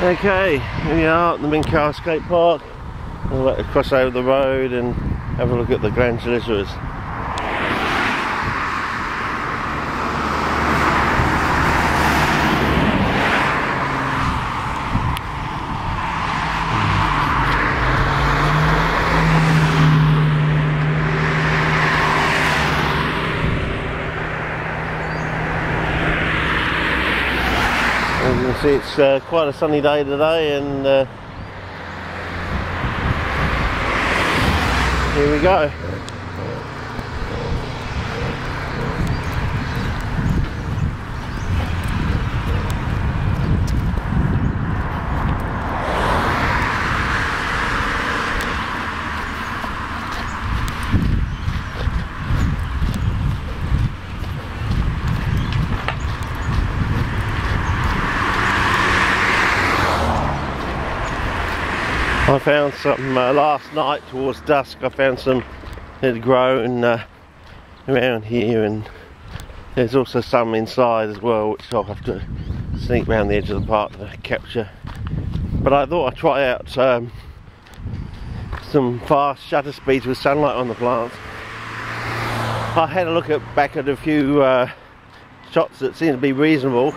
Okay, here we are at the Minkarra Skate Park. We'll let cross over the road and have a look at the Grangelizers. As you can see it's uh, quite a sunny day today and uh, here we go. I found some uh, last night towards dusk. I found some that had grown uh, around here, and there's also some inside as well, which I'll have to sneak around the edge of the park to capture. But I thought I'd try out um, some fast shutter speeds with sunlight on the plants. I had a look at back at a few uh, shots that seemed to be reasonable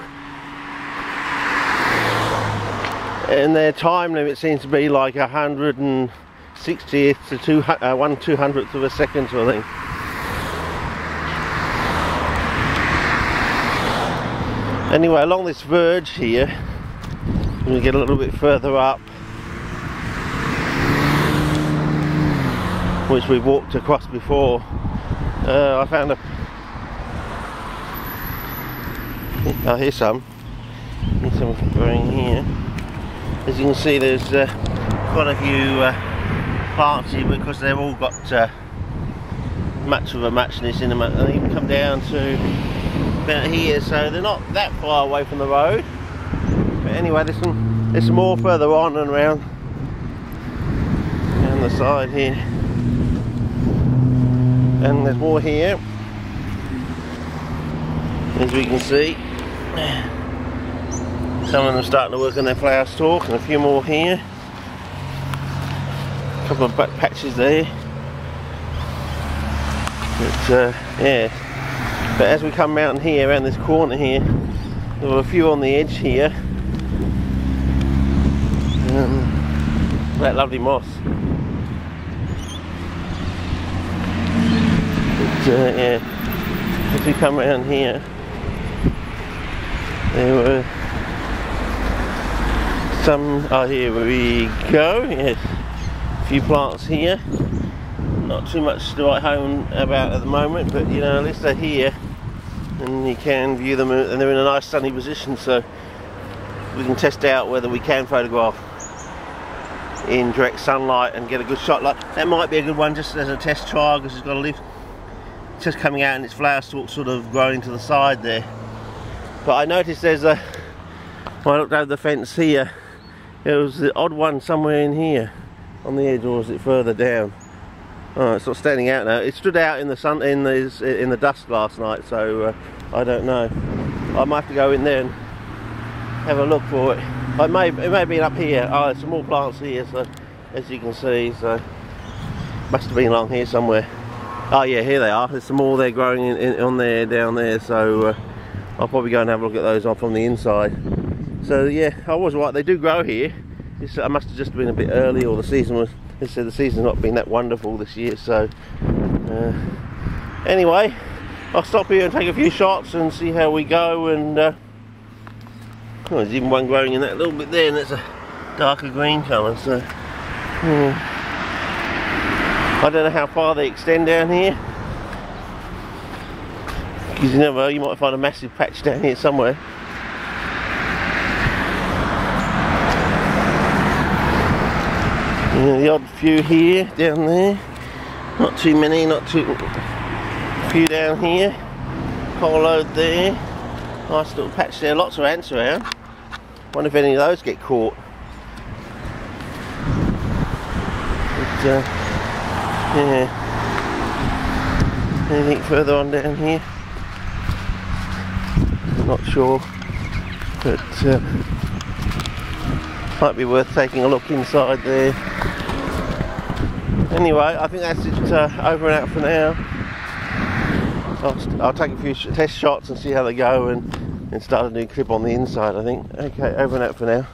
and their time limit seems to be like a hundred and sixtieth to two uh, one two hundredth of a second sort of thing. Anyway, along this verge here, when we get a little bit further up, which we've walked across before, uh, I found a... I hear some. Here's some growing here as you can see there's uh, quite a few uh, plants here because they've all got uh, much of a muchness in them and even come down to about here so they're not that far away from the road. But anyway there's some there's some more further on and around down the side here. And there's more here. As we can see some of them starting to work on their flower stalk and a few more here. A couple of back patches there. But uh, yeah. But as we come around here, around this corner here, there were a few on the edge here. Um, that lovely moss. But uh, yeah, as we come around here, there were some oh here. We go. Yes. A few plants here. Not too much to write home about at the moment but you know at least they're here. And you can view them and they're in a nice sunny position so we can test out whether we can photograph in direct sunlight and get a good shot. Like that might be a good one just as a test trial because it's got a leaf just coming out and its flower stalk sort of growing to the side there. But I noticed there's a when I looked over the fence here it was the odd one somewhere in here on the edge or was it further down? Oh, it's not standing out now. It stood out in the sun in the in the dust last night, so uh, I don't know. I might have to go in there and have a look for it. It may it may have been up here. Oh, there's some more plants here, so as you can see, so must have been along here somewhere. Oh yeah, here they are. There's some more there growing in, in, on there down there, so uh, I'll probably go and have a look at those on the inside. So yeah, I was right. They do grow here. It's, I must have just been a bit early, or the season was. They said the season's not been that wonderful this year. So uh, anyway, I'll stop here and take a few shots and see how we go. And uh, oh, there's even one growing in that little bit there, and it's a darker green colour. So hmm. I don't know how far they extend down here. Because you never know, you might find a massive patch down here somewhere. The odd few here, down there. Not too many, not too few down here. Load there. Nice little patch there. Lots of ants around. Wonder if any of those get caught. But, uh, yeah. Anything further on down here? Not sure. But uh, might be worth taking a look inside there. Anyway, I think that's it uh, over and out for now. I'll, I'll take a few sh test shots and see how they go and, and start a new clip on the inside I think. Okay, over and out for now.